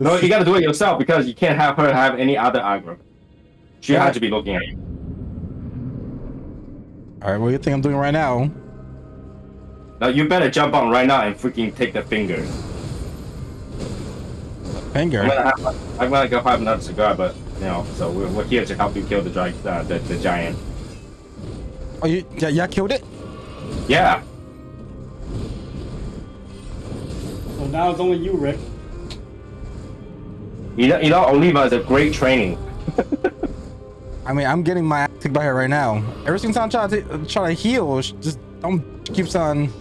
No, you gotta do it yourself because you can't have her have any other aggro. She Yeah. has to be looking at you. All right, what do you think I'm doing right now? Now you better jump on right now and freaking take the finger. Finger. I'm gonna, have, I'm gonna go have another cigar, but you know, so we're, we're here to help you kill the, gi- uh, the the giant. Oh, you, yeah, yeah, killed it. Yeah. So now it's only you, Rick. You know, you know, Oliva is a great training. I mean, I'm getting my ass kicked by her right now. Every single time I try to try to heal, she just don't keeps on.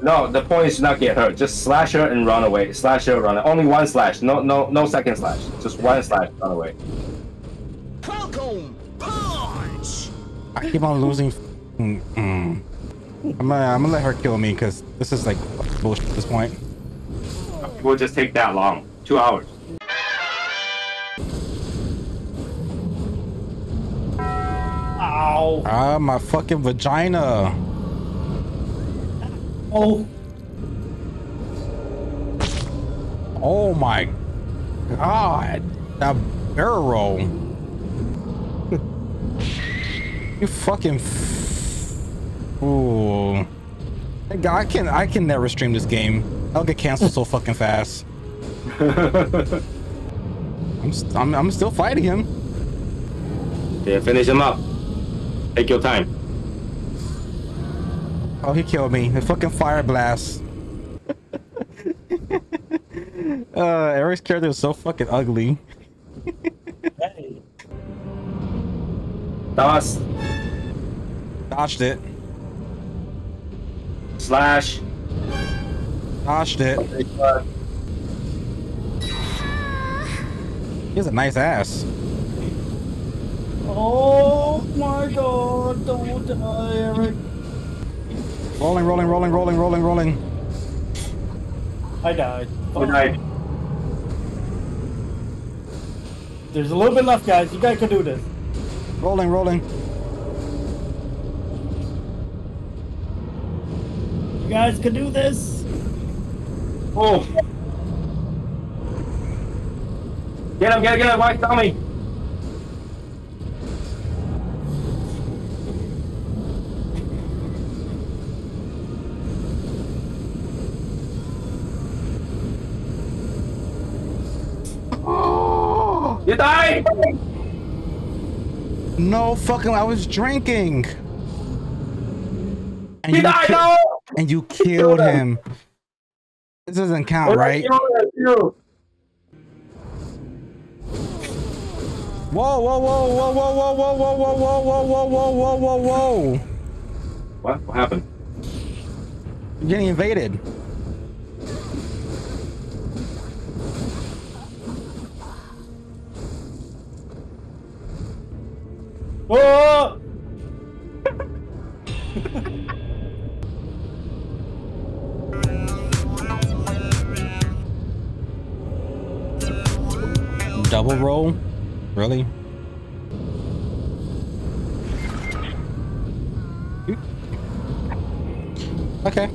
No, the point is to not get hurt. Just slash her and run away. Slash her, run. Away. Only one slash. No, no, no second slash. Just one slash, run away. Falcon punch. I keep on losing. Mm, mm. I'm gonna, I'm gonna let her kill me because this is like bullshit at this point. It will just take that long. Two hours. Ow. Ah, my fucking vagina. Oh. Oh my god, that barrel. you fucking. F- Ooh. God, I can I can never stream this game. I'll get canceled so fucking fast. I'm, st- I'm I'm still fighting him. Yeah, finish him up. Take your time. Oh, he killed me. The fucking fire blast. uh, Eric's character is so fucking ugly. Hey. Das Dodged it. slash. Dodged it. He has a nice ass. Oh my god. Don't die, Eric. Rolling, rolling, rolling, rolling, rolling, rolling. I died. Oh. Good night. There's a little bit left, guys. You guys can do this. Rolling, rolling. You guys can do this. Oh. Get him, get him, get him, white dummy. You died! No fucking, I was drinking. And You died, no! And you killed him. This doesn't count, right? Whoa, whoa, whoa, whoa, whoa, whoa, whoa, whoa, whoa, whoa, whoa, whoa, whoa, whoa, whoa, whoa. What? What happened? You're getting invaded. Oh! Double roll? Really? Okay.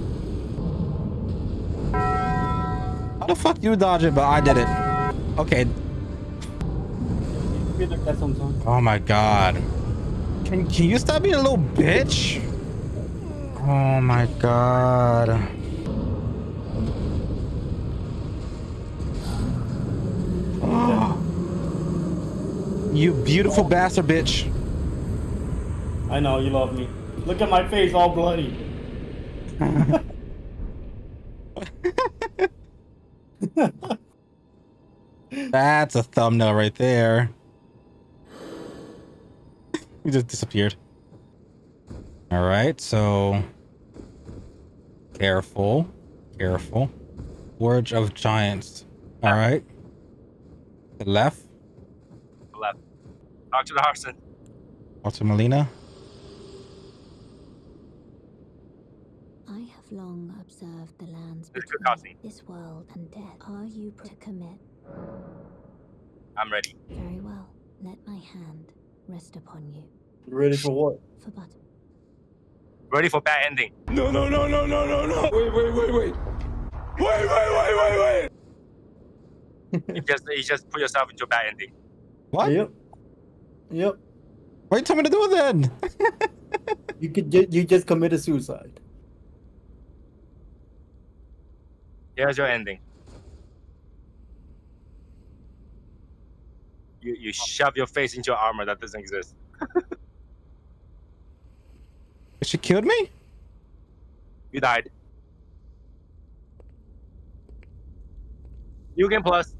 How the fuck you dodge it, but I did it? Okay. Be like that sometime. Oh my god. Can can you stop being a little bitch? Oh my god. you beautiful bastard bitch. I know you love me. Look at my face, all bloody. That's a thumbnail right there. He just disappeared. All right, so careful, careful. Forge of Giants. All right. The left. Left. Talk to the Harson. Walter Melina. I have long observed the lands This between this world and death. Are you to commit? I'm ready. Very well. Let my hand rest upon you. You ready for what? For but Ready for bad ending. No, no, no, no, no, no, no. Wait, wait, wait, wait. Wait, wait, wait, wait, wait. you just you just put yourself into a bad ending. What? Yep. Yep. What are you tell me to do then? You could ju- you just committed suicide. Here's your ending. You you shove your face into your armor that doesn't exist. She killed me? You died. New game plus.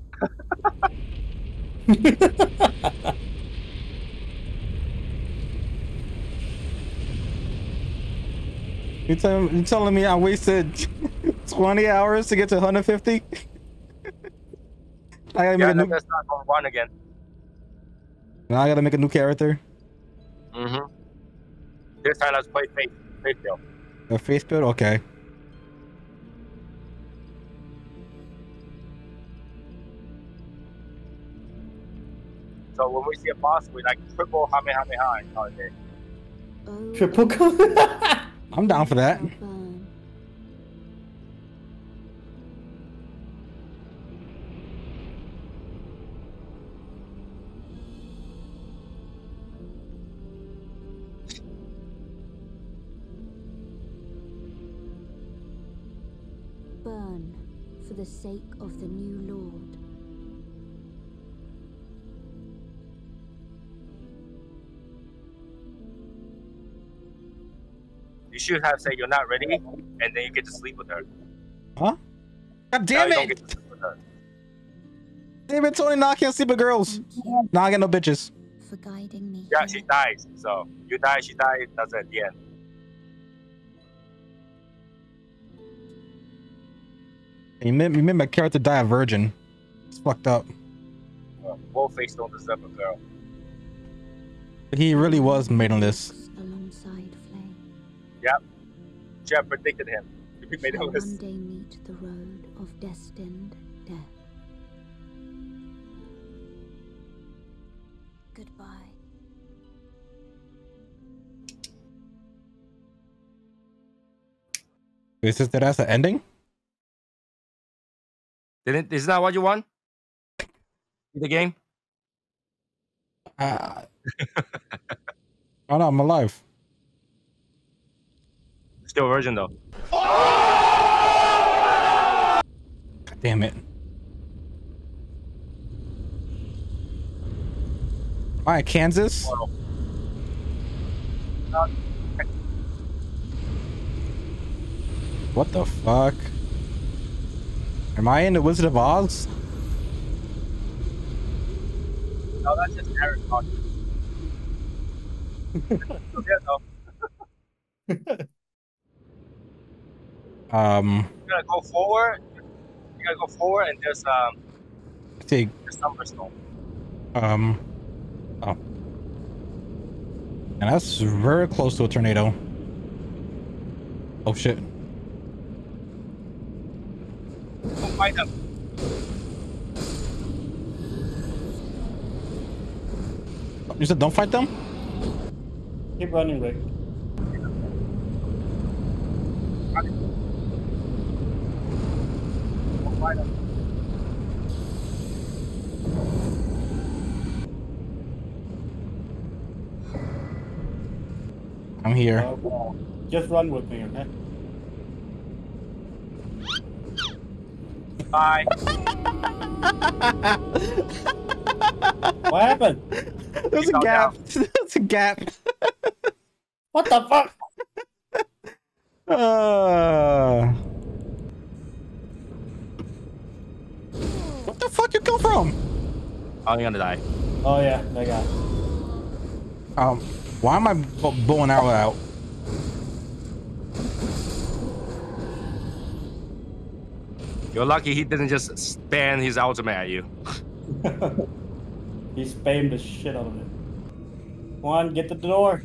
You tell, you telling me I wasted 20 hours to get to 150? I make Yeah, a new, then let's start from one again. Now I gotta make a new character. Mm-hmm. This time let's play face face build. A face build? Okay. So when we see a boss, we like triple Kamehameha in our day. Oh, Triple. I'm down for that. The sake of the new Lord. You should have said you're not ready, and then you get to sleep with her. Huh? God Now damn you don't it! get to sleep with her. Damn it, Tony, now I can't sleep with girls. Now I got no bitches. For guiding me. Yeah, she dies. So you die, she dies. That's at the end. You made, you made my character die a virgin. It's fucked up. Uh, Wolfface don't deserve a girl. He really was made on this. Alongside flame. Jeff predicted him. He made a list. one day meet the road of destined death. Goodbye. Is this that's the ending? Didn't isn't that what you want? The game? Uh, oh no, I'm alive. Still virgin though. God damn it. All right, Kansas. What the fuck? Am I in the Wizard of Oz? No, that's just talking. yeah. Um, You gotta go forward. You gotta go forward, and there's um let's there's number stone. Um, oh. And that's very close to a tornado. Oh shit. Go fight them. You said don't fight them? Keep running, Rick. Go fight them. I'm here. Uh, just run with me, okay? Bye. What happened? There's a gap. There's a gap. What the fuck? Uh, what the fuck you come from? I'm gonna die. Oh yeah, that guy. Um, why am I bo- bow and arrow out? You're lucky he didn't just spam his ultimate at you. He spammed the shit out of it. Come on, get to the door.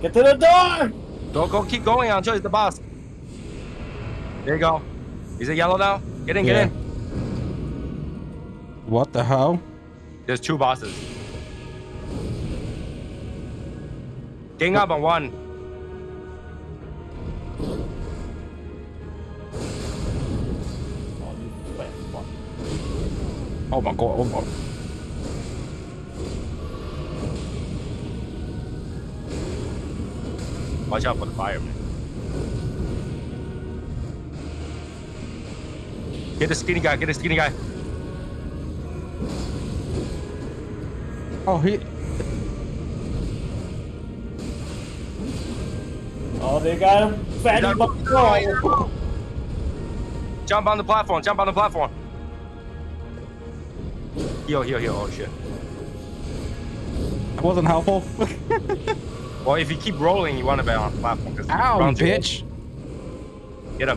Get to the door! Don't go. Keep going until it's the boss. There you go. Is it yellow now? Get in. Get in. What the hell? There's two bosses. Gang up on one. Oh my god. Oh my. god! Watch out for the fire, man. Get the skinny guy. Get the skinny guy. Oh, he. Oh, they got him. Fatty Jump on the platform. Jump on the platform. Heal, heal, heal. Oh shit. That wasn't helpful. Well, if you keep rolling, you want to be on the platform. 'cause Ow, round two- bitch. Get up.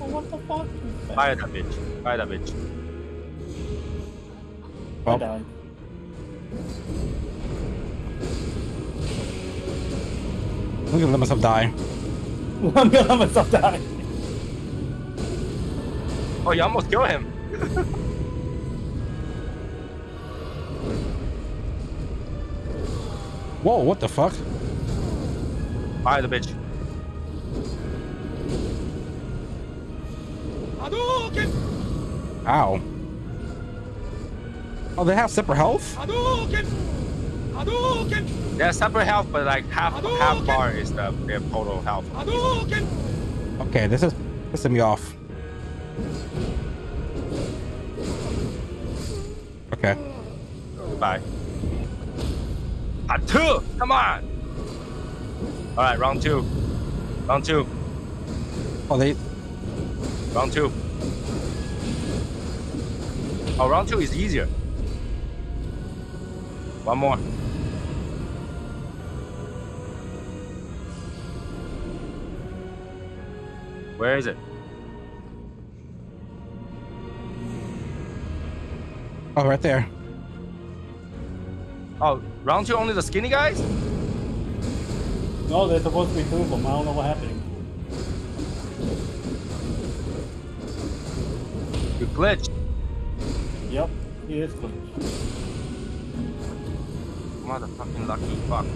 Oh, what the fuck? you fat- Fire that bitch. Fire that bitch. Oh. I Well, died. I'm gonna let myself die. I'm gonna let myself die. Oh, you almost killed him. Whoa, what the fuck? Fire the bitch. Ow. Oh, they have separate health? Hadouken! They're separate health, but like half half bar is the their total health. Okay, this is pissing me off. Okay. Goodbye. Part two. Come on. All right, round two. Round two. Oh, they. Round two. Oh, round two is easier. One more. Where is it? Oh, right there. Oh, round two only the skinny guys? No, there's supposed to be two of them. I don't know what happened. You glitched. Yep, he is glitched. Motherfucking lucky fuck.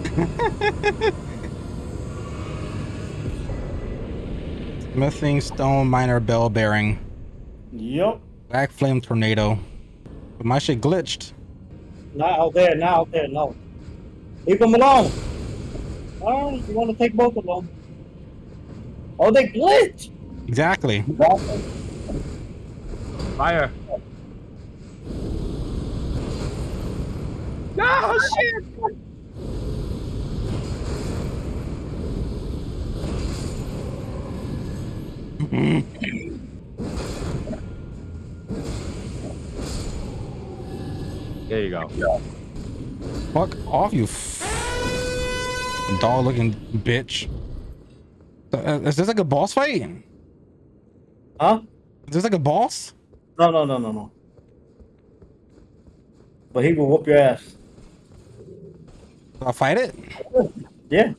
Smithing stone miner bell bearing. Yep. Black flame tornado. But my shit glitched. Not out there, not out there, no. Leave them alone. Alright, you want to take both of them. Oh, they glitch! Exactly. Fire. No shit. There you go. Fuck off, you f- dog looking bitch. Uh, is this like a boss fight? Huh? Is this like a boss? No, no, no, no, no. But he will whoop your ass. I'll fight it? Yeah.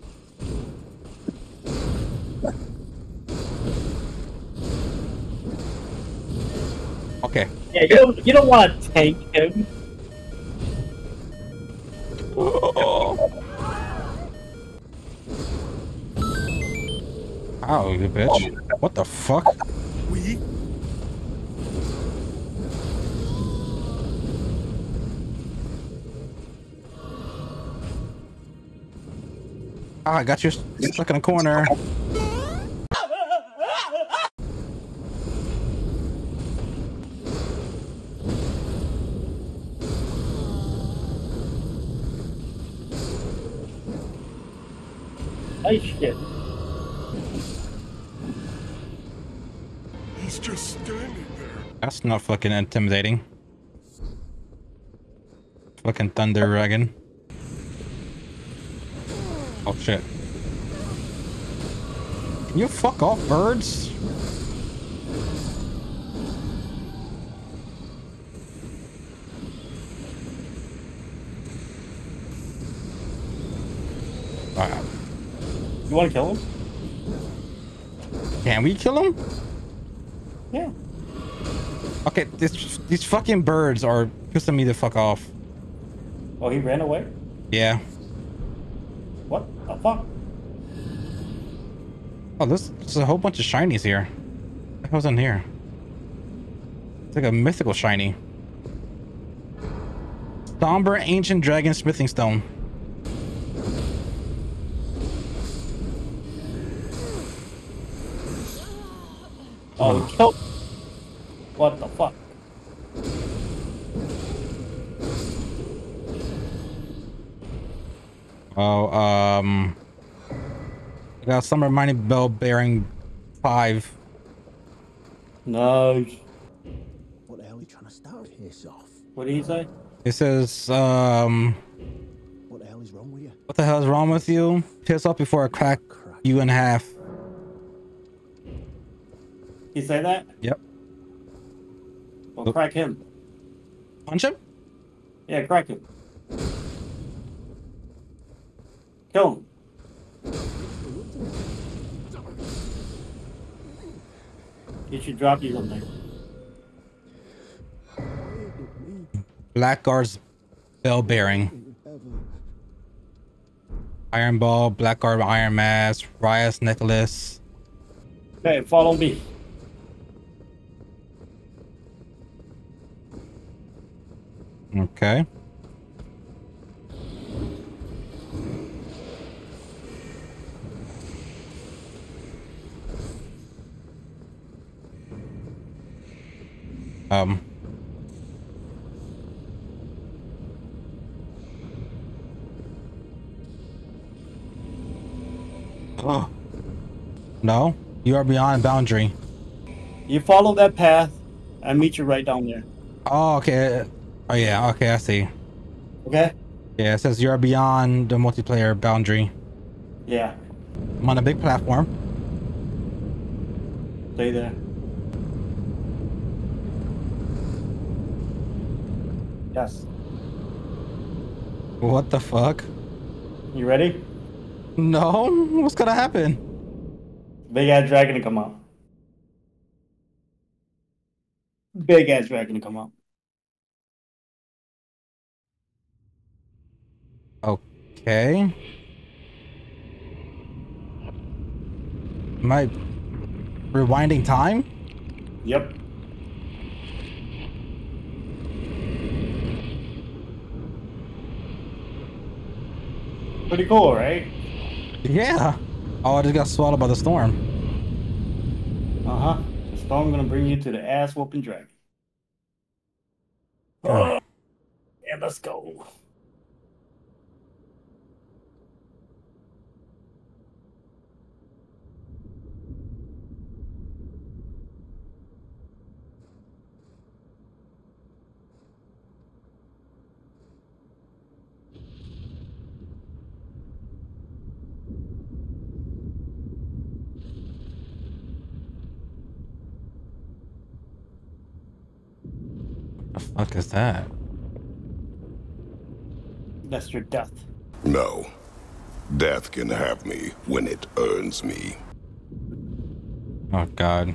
Okay. Yeah, you don't, you don't want to tank him. Ow, you bitch. What the fuck? We Ah, I got you stuck in a corner. Shit. He's just standing there. That's not fucking intimidating. Fucking Thunder Dragon. Oh shit. Can you fuck off, birds? You want to kill him? Can we kill him? Yeah. Okay, this, these fucking birds are pissing me the fuck off. Oh, he ran away? Yeah. What the fuck? Oh, this, there's a whole bunch of shinies here. What the hell's in here? It's like a mythical shiny. Somber ancient dragon smithing stone. Oh, he killed. What the fuck? Oh, um, I got somber mining bell bearing five. No. What the hell are you trying to start piss off? What did he say? It says, um, What the hell is wrong with you? what the hell is wrong with you? Piss off before I crack you in half. He say that? Yep. Well, crack him. Punch him? Yeah, crack him. Kill him. He should drop you something. Blackguard's bell bearing. Iron ball, Blackguard iron mask, Rya's necklace. Hey, follow me. Okay. Um. Oh. No, you are beyond boundary. You follow that path, I meet you right down there. Oh, okay. Oh, yeah. Okay, I see. Okay? Yeah, it says you're beyond the multiplayer boundary. Yeah, I'm on a big platform. stay there. Yes. What the fuck? You ready? No, what's gonna happen? Big ass dragon to come out. Big ass dragon to come out. Okay. Am I rewinding time? Yep. Pretty cool, right? Yeah. Oh, I just got swallowed by the storm. Uh huh. The storm gonna bring you to the ass whooping dragon. Oh. Yeah, let's go. The fuck is that? That's your death. No. Death can have me when it earns me. Oh god.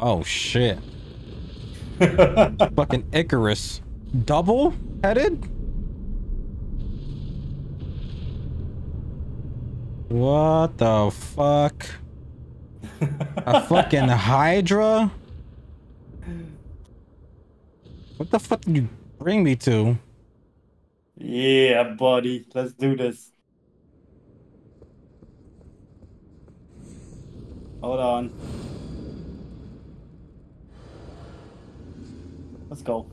Oh shit. Fucking Icarus. Double headed? What the fuck? A fucking Hydra? What the fuck did you bring me to? Yeah, buddy. Let's do this. Hold on. Let's go.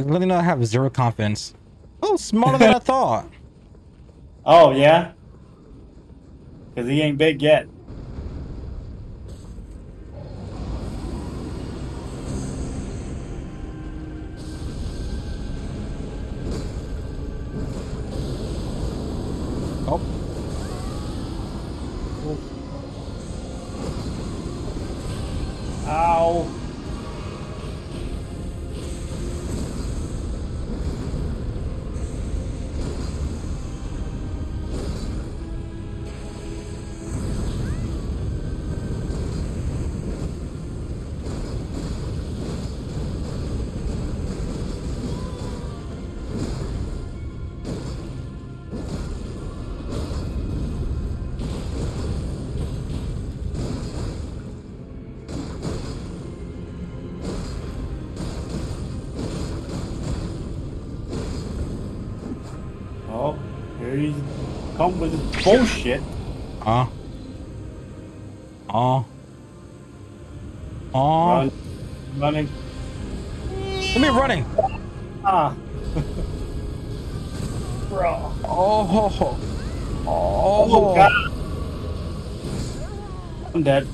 I really not have zero confidence. Oh, smaller than I thought. Oh, yeah? Because he ain't big yet. Bullshit. Uh. Oh. Oh. Run, running. Let me running. Ah. Bro. Oh. ho, ho. Oh, Oh. God. I'm dead.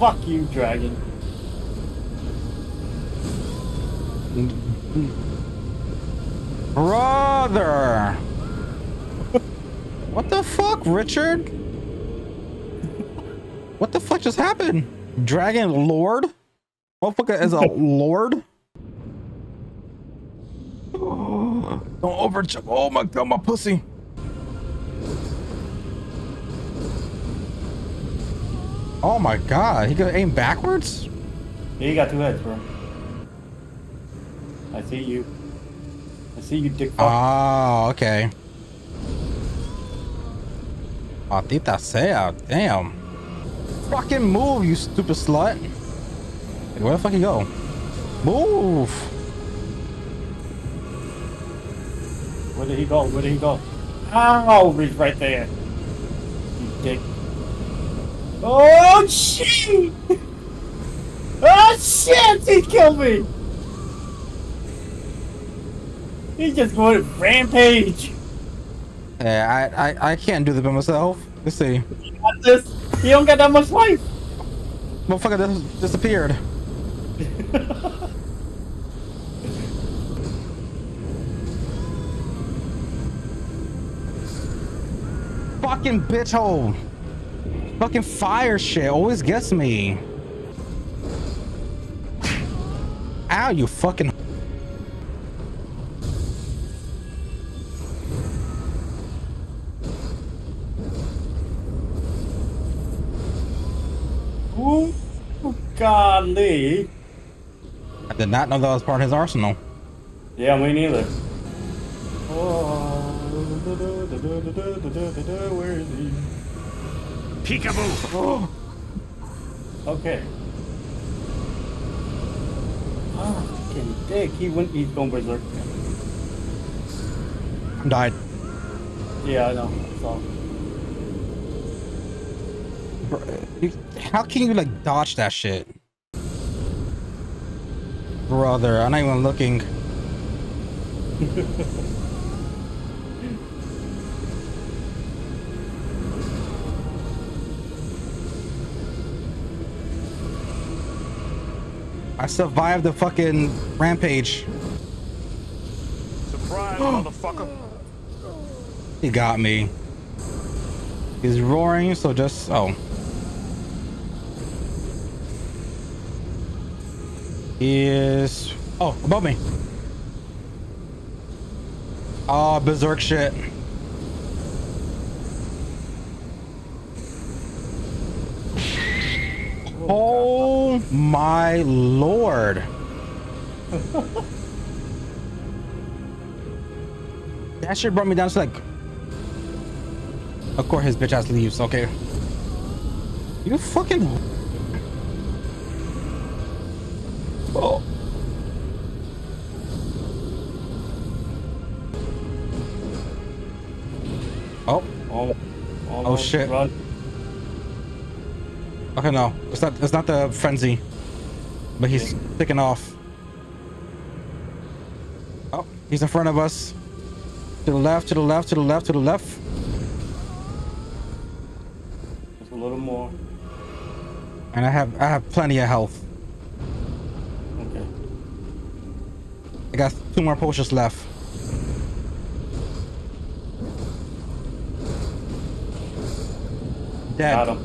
Fuck you, dragon. Brother. What the fuck, Richard? What the fuck just happened? Dragon Lord? Motherfucker is a lord? Don't overjump. Oh my god, my pussy. Oh my god, he could aim backwards? Yeah, you got two heads, bro. I see you. I see you, dick fuck. Oh, okay. Maldita sea, damn. Fucking move, you stupid slut. Where the fuck you go? Move! Where did he go? Where did he go? Ow! He's right there. You dick. Oh shit! Oh shit! He killed me! He's just going rampage. Yeah, I, I, I can't do this by myself. Let's see. Got this. He don't got that much life. Motherfucker just disappeared. Fucking bitch hole. Fucking fire shit always gets me. Ow, you fucking. Golly. I did not know that was part of his arsenal. Yeah, me neither. Oh, where is he? Peekaboo. Okay. Oh, fucking dick. He went. He's going berserk. Died. Yeah, I know. So. How can you like dodge that shit? Brother, I'm not even looking. I survived the fucking rampage. Surprise, motherfucker. He got me. He's roaring, so just oh. Is oh above me. Oh, berserk shit. Oh my lord. that shit brought me down to like of course his bitch ass leaves, okay. You fucking oh, shit. Run. okay, no. It's not it's not the frenzy. But he's picking off. Oh, he's in front of us. To the left, to the left, to the left, to the left. Just a little more. And I have I have plenty of health. Okay. I got two more potions left. Dead. Got him.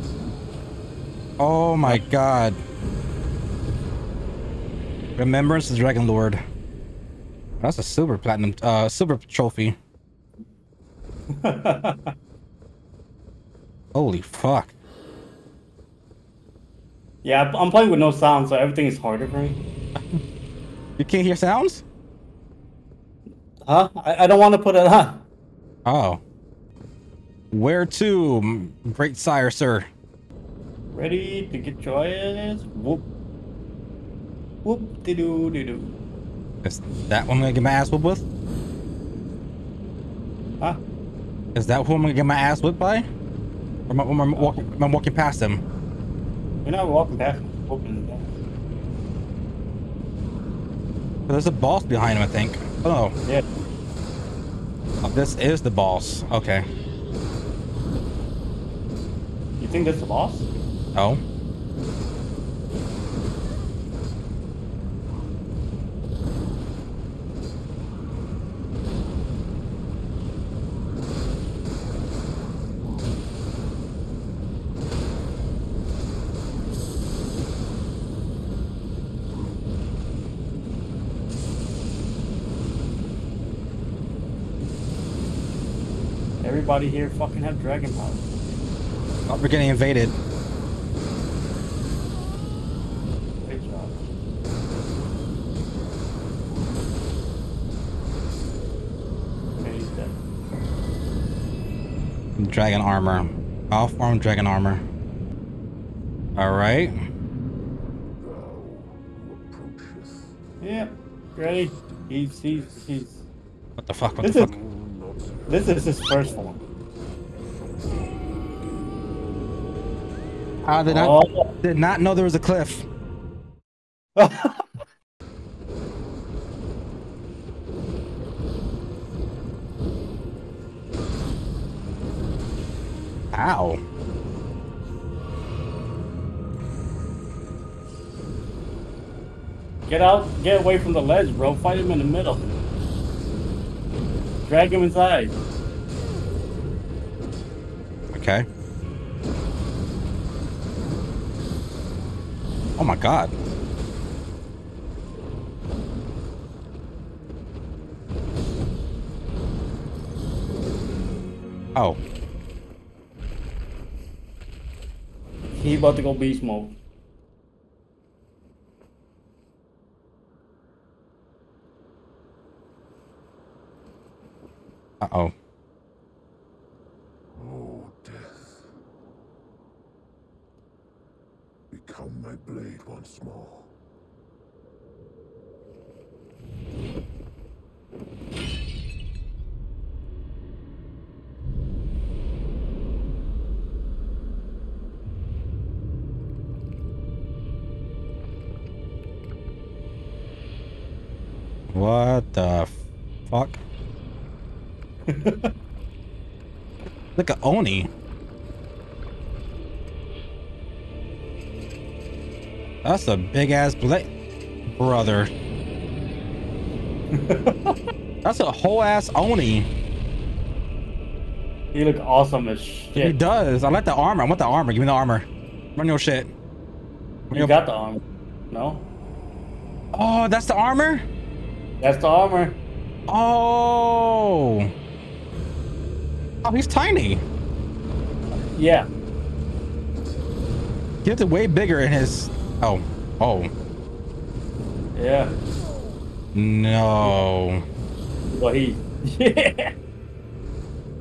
Oh my god. Remembrance of the Dragon Lord. That's a silver platinum, uh, silver trophy. Holy fuck. Yeah, I'm- I'm playing with no sound, so everything is harder for me. You can't hear sounds? Huh? I, I don't want to put it on. Oh. Where to, great sire, sir? Ready to get your ass? Whoop. Whoop de doo de doo. Is that one gonna get my ass whooped with? Huh? Is that who I'm gonna get my ass whipped by? Or am I, am I walking, oh. am I walking past him? You're not walking past. Open the door. There's a boss behind him, I think. Oh, Yeah. oh, this is the boss. Okay. You think that's the boss? Oh. Everybody here fucking have dragon power. Oh, we're getting invaded. Great job. Okay, he's dead. Dragon armor. All form dragon armor. Alright. Yep. Ready? He's he's he's. What the fuck? What This the is fuck? this is his first form. Ah, I did not, Oh. did not know there was a cliff. Ow. Get out, get away from the ledge, bro. Fight him in the middle. Drag him inside. Okay. Oh my god. Oh. He about to go beast mode. Uh-oh. Oh, death. Become my blade once more. What the fuck? Look at Oni. That's a big ass blade, brother. That's a whole ass Oni. He look awesome as shit. He does. I like the armor. I want the armor. Give me the armor. Run your shit. You got the armor. No? Oh, that's the armor? That's the armor. Oh. Oh, he's tiny. Yeah. He looks way bigger in his. Oh. Oh. Yeah. No. Well, he. Yeah.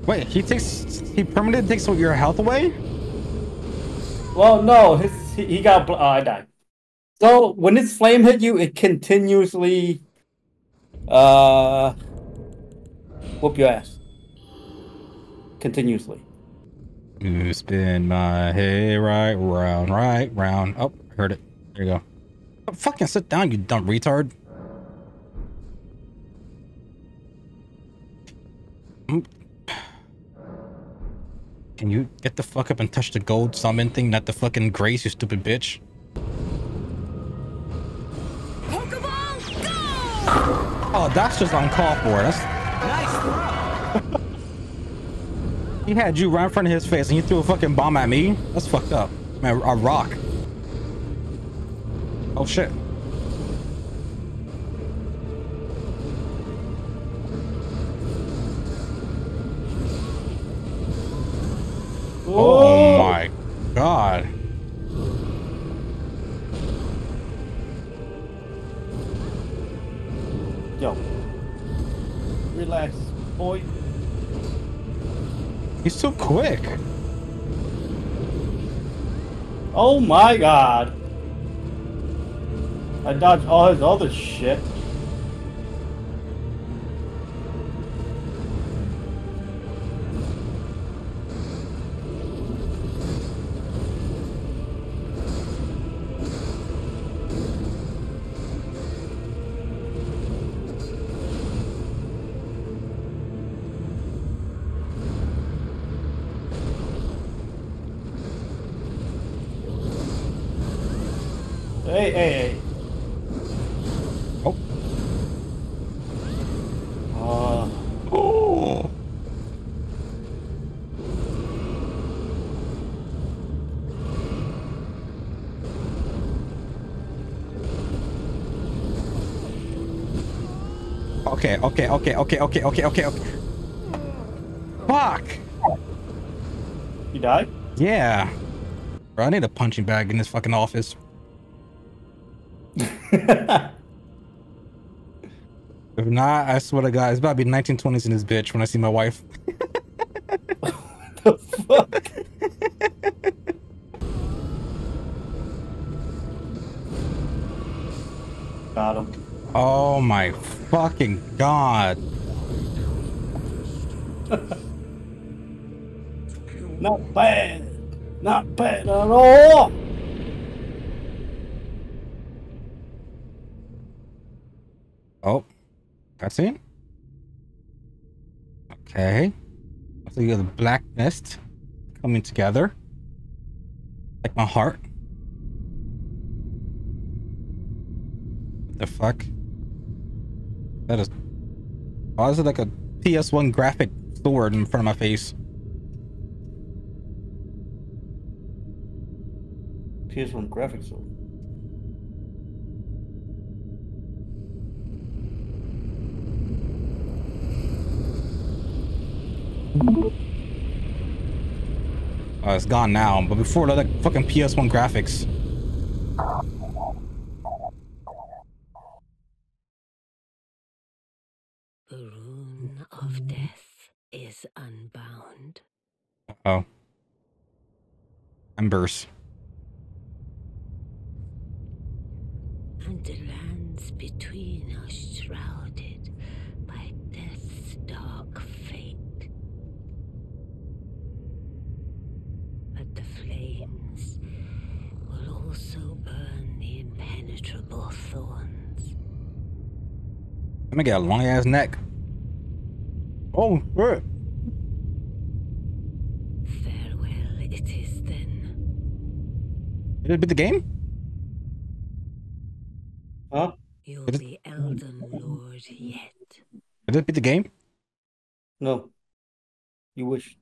Wait, he takes. He permanently takes your health away? Well, no, his he, he got. Uh, I died. So when this flame hit you, it continuously. Uh. Whoop your ass. Continuously. You spin my head right round, right round. Oh, heard it. There you go. Oh, fucking sit down, you dumb retard. Mm. Can you get the fuck up and touch the gold summon thing, not the fucking grace, you stupid bitch? Oh, that's just uncalled for. That's He had you right in front of his face and you threw a fucking bomb at me? That's fucked up. Man, a rock. Oh shit. Oh my god. Yo. Relax, boy. He's so quick. Oh my god. I dodged all his other shit. Okay, okay, okay, okay, okay, okay, okay, okay. Fuck! you died? Yeah. Bro, I need a punching bag in this fucking office. If not, I swear to God, it's about to be 1920s in this bitch when I see my wife. the fuck? Got him. Oh my fucking god. Not bad. Not bad at all. Oh, cutscene. Okay. So you got the black mist coming together. Like my heart. What the fuck? That is. Why is it like a PS1 graphic sword in front of my face? PS1 graphics. sword. Oh, it's gone now. But before, looked like fucking PS1 graphics. The rune of death is unbound. Oh. Embers. and the lands between are shrouded by death's dark fate. But the flames will also burn the impenetrable thorns. Let me get a long ass neck. Oh, shit. Did it beat the game? Huh? You'll It is- be Elden Lord yet. Did it beat the game? No. You wish.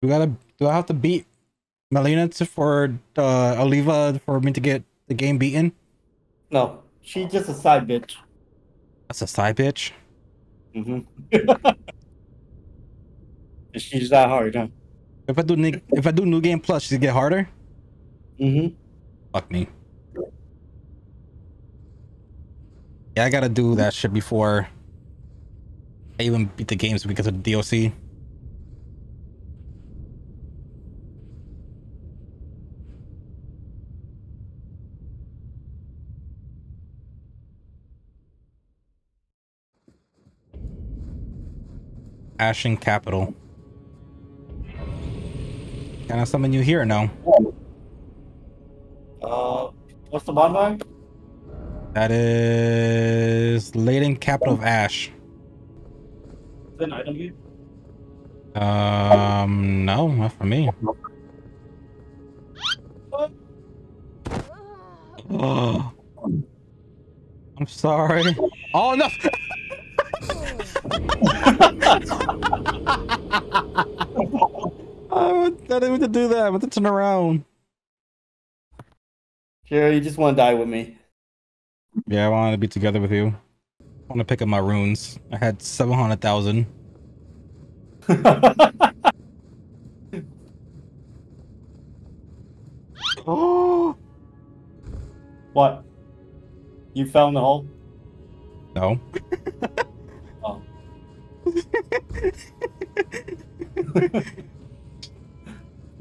Do gotta? Do I have to beat Melina to, for uh, Oliva for me to get the game beaten? No. She's just a side bitch. That's a side bitch. Mm-hmm. She's that hard, huh? If I do new, if I do new game plus, does it get harder? Mm-hmm. Fuck me. Yeah, I gotta do that shit before I even beat the games because of the DLC. Ashen Capital. Can I summon you here or no? Uh, what's the bonfire? That is Leyndell Capital of Ash. Is it an item here? Um, no, not for me. Oh, I'm sorry. Oh no! I didn't mean to do that. I meant to turn around. Sure, you just want to die with me. Yeah, I wanted to be together with you. I want to pick up my runes. I had 700,000. Oh what? You fell in the hole? no! Oh.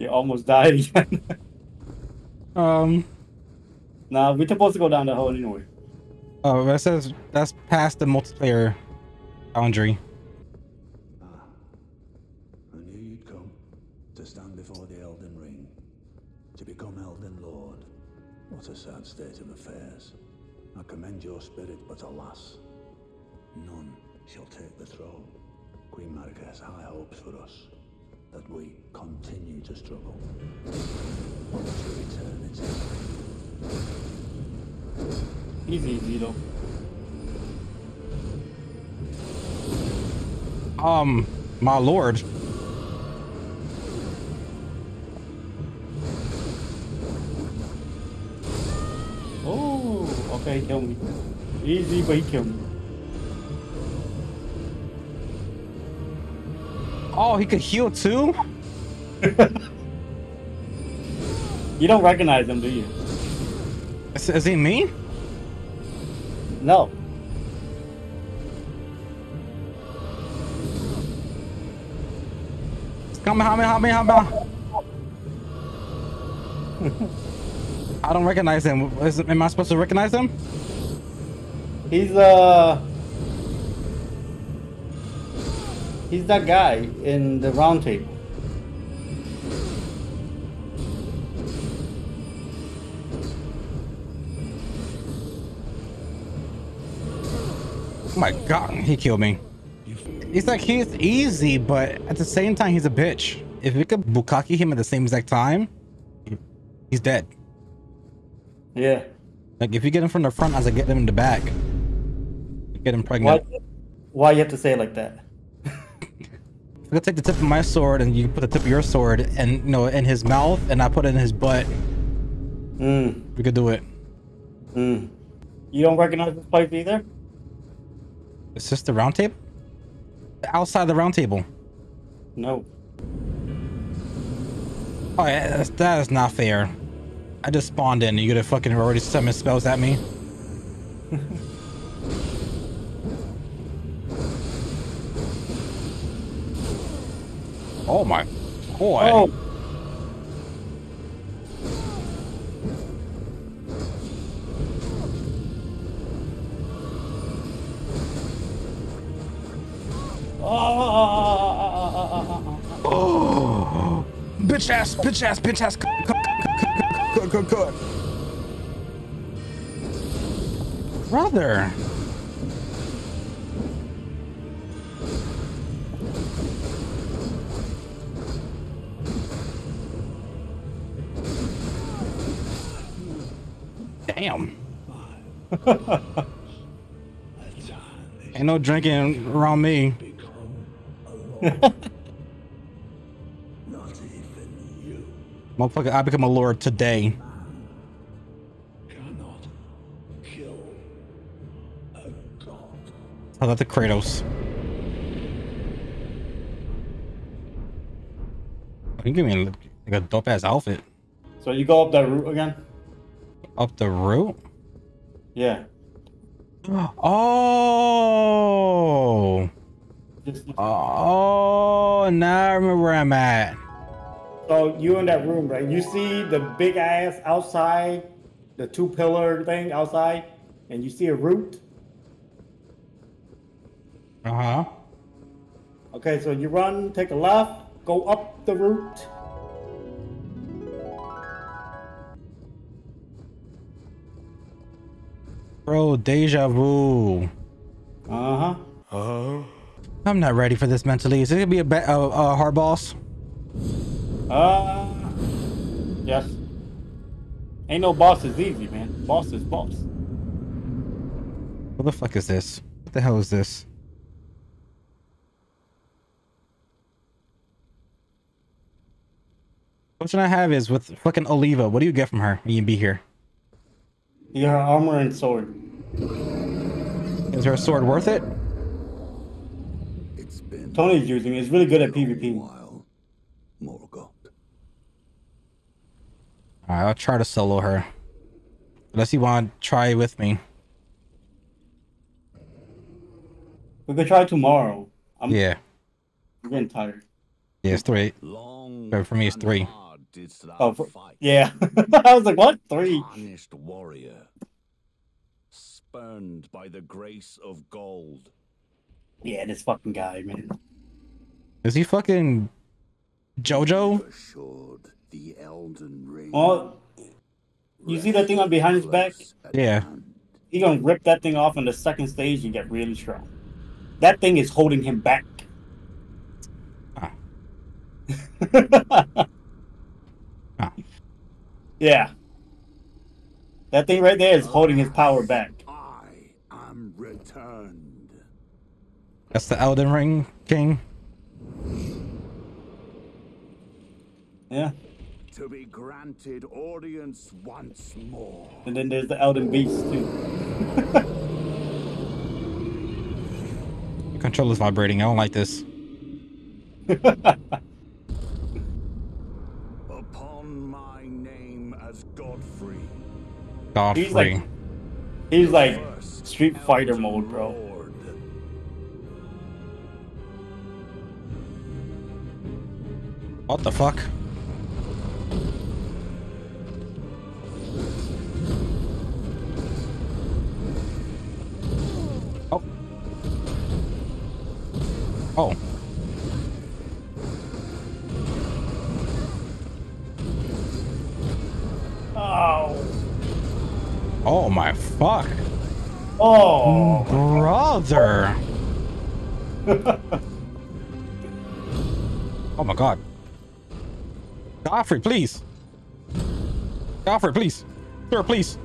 you almost died again. Um, nah, we're supposed to go down the hole anyway. oh, that says that's past the multiplayer boundary. Ah, I knew you'd come to stand before the Elden Ring, to become Elden Lord. What a sad state of affairs. I commend your spirit, but alas, none shall take the throne. Queen Marika has high hopes for us, that we continue to struggle. He's easy though. Um, my lord. Oh, okay, kill me. Easy, but he killed me. Oh, he could heal too? You don't recognize him, do you? Is, is he me? No. Kamehameha. I don't recognize him. Is, am I supposed to recognize him? He's uh He's that guy in the round table. Oh my god, he killed me. He's like, he's easy, but at the same time, he's a bitch. If we could Bukaki him at the same exact time, he's dead. Yeah. Like, if you get him from the front as I get him in the back, get him Why pregnant. why you have to say it like that? If I could take the tip of my sword and you put the tip of your sword and, you know, in his mouth and I put it in his butt, Mm. we could do it. Mm. You don't recognize this place either? It's just the round table? Outside the round table. No. Oh, yeah, that's, that is not fair. I just spawned in and you could have fucking already summoned spells at me. oh my boy. Oh. Oh. Oh, bitch ass, bitch ass, bitch ass. Brother. Damn. Ain't no drinking around me. Motherfucker, I become a lord today. Tell that the Kratos. You give me a, like a dope ass outfit. So you go up that route again? Up the route? Yeah. Oh. Oh, now I remember where I'm at. so you in that room, right? You see the big ass outside, the two pillar thing outside, and you see a root. Uh huh. Okay, so you run, take a left, go up the route. Bro, deja vu. Uh huh. Uh, I'm not ready for this mentally. Is it gonna be a, ba- a, a hard boss? Uh, yes. Ain't no boss is easy, man. Boss is boss. What the fuck is this? What the hell is this? Question I have is with fucking Oliva, what do you get from her when you be here? Your armor and sword. Is her sword worth it? It's been Tony's using it. It's really good at PvP. while. Morgoth. Alright, I'll try to solo her. Unless you want to try with me. We could try tomorrow. I'm Yeah. I'm getting tired. Yeah, it's three. Long But for me, it's and three. Hard didst thou Oh, for- fight, Yeah. I was like, what? Three. tarnished warrior, spurned by the grace of gold. Yeah, this fucking guy, man. Is he fucking Jojo? Assured the Elden Ring. Oh, you see that thing on behind his back? Yeah. hand. He gonna rip that thing off on the second stage and get really strong. That thing is holding him back. Ah. Yeah. That thing right there is holding his power back. I am returned. That's the Elden Ring King. Yeah. To be granted audience once more. And then there's the Elden Beast too. The controller's vibrating. I don't like this. Godfrey. He's like he's like Street Fighter mode, bro. What the fuck? Oh. Oh. Oh. Oh my fuck. Oh. Brother. oh my god. Godfrey, please. Godfrey, please. Sir, please.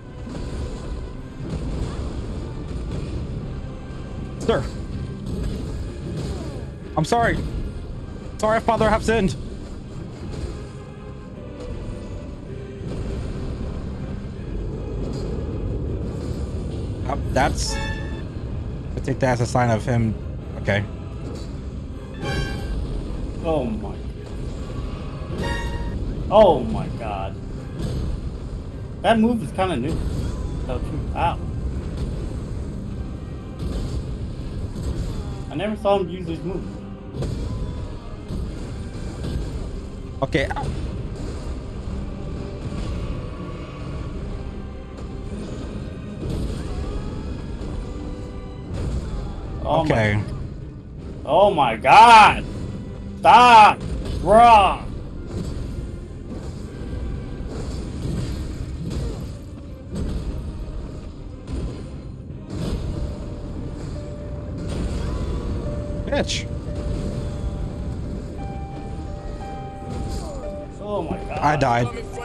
Sir. I'm sorry. Sorry, Father, I have sinned. Uh, that's. I take that as a sign of him. Okay. Oh my. Oh my god. That move is kind of new. Oh, true. Ow. I never saw him use this move. Okay. Oh Okay. My, oh my god. Stop. Wrong. Bitch. Oh my god. I died.